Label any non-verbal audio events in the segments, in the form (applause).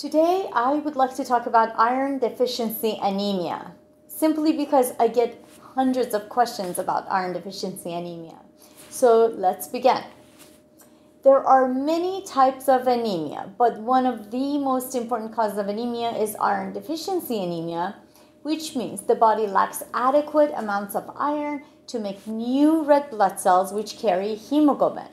Today, I would like to talk about iron deficiency anemia, simply because I get hundreds of questions about iron deficiency anemia. So let's begin. There are many types of anemia, but one of the most important causes of anemia is iron deficiency anemia, which means the body lacks adequate amounts of iron to make new red blood cells which carry hemoglobin.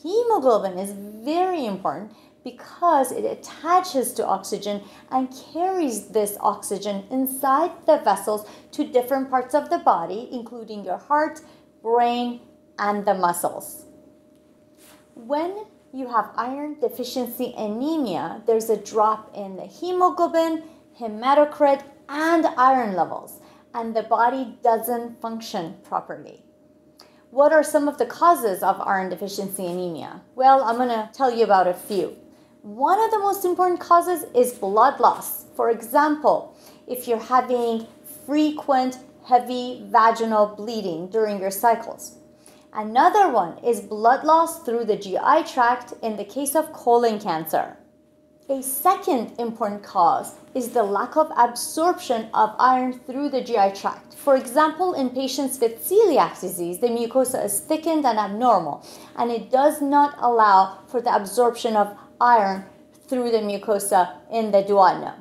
Hemoglobin is very important because it attaches to oxygen and carries this oxygen inside the vessels to different parts of the body, including your heart, brain, and the muscles. When you have iron deficiency anemia, there's a drop in the hemoglobin, hematocrit, and iron levels, and the body doesn't function properly. What are some of the causes of iron deficiency anemia? Well, I'm going to tell you about a few. One of the most important causes is blood loss. For example, if you're having frequent heavy vaginal bleeding during your cycles. Another one is blood loss through the GI tract in the case of colon cancer. A second important cause is the lack of absorption of iron through the GI tract. For example, in patients with celiac disease, the mucosa is thickened and abnormal, and it does not allow for the absorption of iron through the mucosa in the duodenum.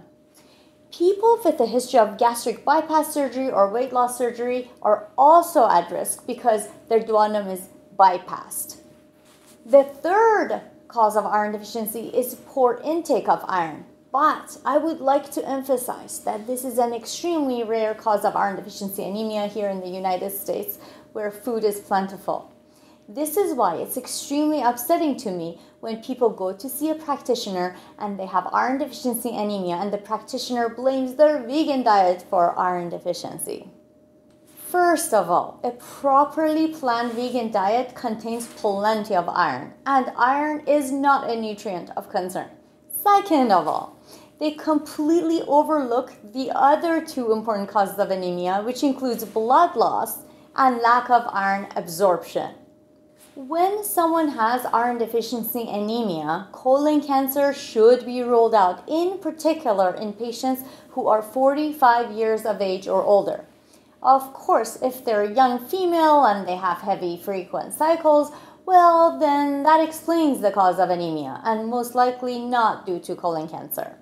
People with a history of gastric bypass surgery or weight loss surgery are also at risk because their duodenum is bypassed. The third cause of iron deficiency is poor intake of iron. But I would like to emphasize that this is an extremely rare cause of iron deficiency anemia here in the United States where food is plentiful. This is why it's extremely upsetting to me when people go to see a practitioner and they have iron deficiency anemia and the practitioner blames their vegan diet for iron deficiency. First of all, a properly planned vegan diet contains plenty of iron, and iron is not a nutrient of concern. Second of all, they completely overlook the other two important causes of anemia, which includes blood loss and lack of iron absorption. When someone has iron deficiency anemia, colon cancer should be ruled out, in particular in patients who are 45 years of age or older. Of course, if they're a young female and they have heavy frequent cycles, well, then that explains the cause of anemia and most likely not due to colon cancer.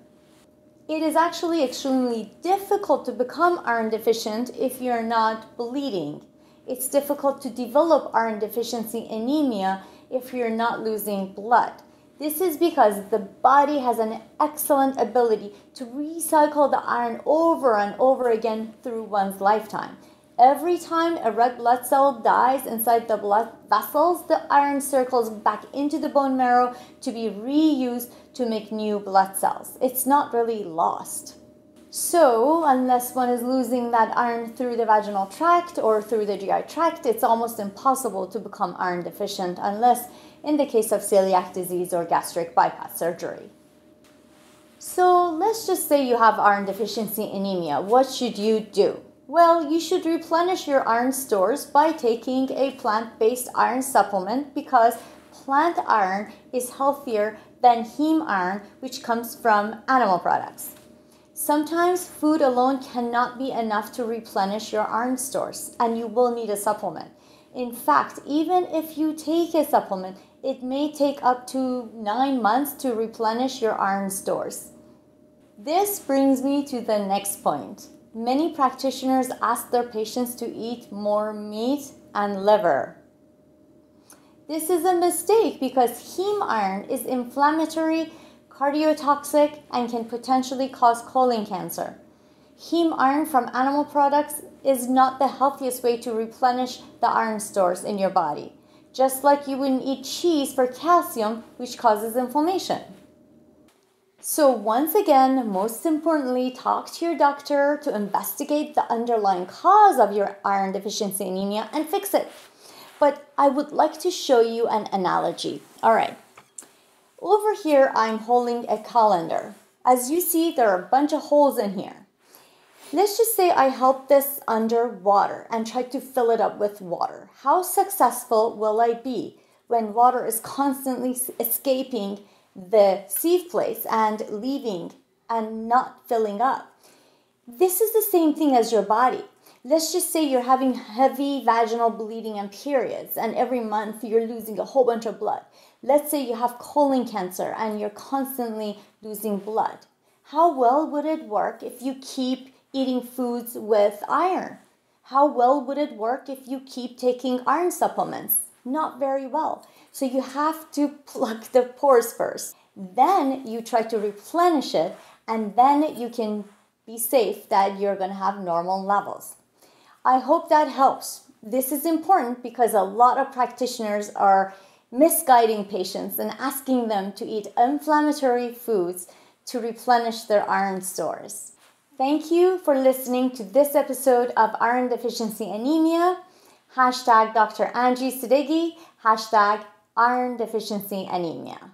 It is actually extremely difficult to become iron deficient if you're not bleeding it's difficult to develop iron deficiency anemia if you're not losing blood. This is because the body has an excellent ability to recycle the iron over and over again through one's lifetime. Every time a red blood cell dies inside the blood vessels, the iron circles back into the bone marrow to be reused to make new blood cells. It's not really lost. So, unless one is losing that iron through the vaginal tract or through the GI tract, it's almost impossible to become iron deficient unless in the case of celiac disease or gastric bypass surgery. So, let's just say you have iron deficiency anemia. What should you do? Well, you should replenish your iron stores by taking a plant based iron supplement because plant iron is healthier than heme iron, which comes from animal products. Sometimes food alone cannot be enough to replenish your iron stores, and you will need a supplement. In fact, even if you take a supplement, it may take up to nine months to replenish your iron stores. This brings me to the next point. Many practitioners ask their patients to eat more meat and liver. This is a mistake because heme iron is inflammatory cardiotoxic, and can potentially cause colon cancer. Heme iron from animal products is not the healthiest way to replenish the iron stores in your body, just like you wouldn't eat cheese for calcium, which causes inflammation. So, once again, most importantly, talk to your doctor to investigate the underlying cause of your iron deficiency anemia and fix it. But I would like to show you an analogy. All right, over here, I'm holding a colander. As you see, there are a bunch of holes in here. Let's just say I held this under water and tried to fill it up with water. How successful will I be when water is constantly escaping the sieve place and leaving and not filling up. This is the same thing as your body. Let's just say you're having heavy vaginal bleeding and periods, and every month you're losing a whole bunch of blood. Let's say you have colon cancer and you're constantly losing blood. How well would it work if you keep eating foods with iron? How well would it work if you keep taking iron supplements? Not very well. So you have to (laughs) plug the pores first. Then you try to replenish it, and then you can be safe that you're going to have normal levels. I hope that helps. This is important because a lot of practitioners are misguiding patients and asking them to eat inflammatory foods to replenish their iron stores. Thank you for listening to this episode of Iron Deficiency Anemia. Hashtag Dr. Angie Sadeghi, hashtag Iron Deficiency Anemia.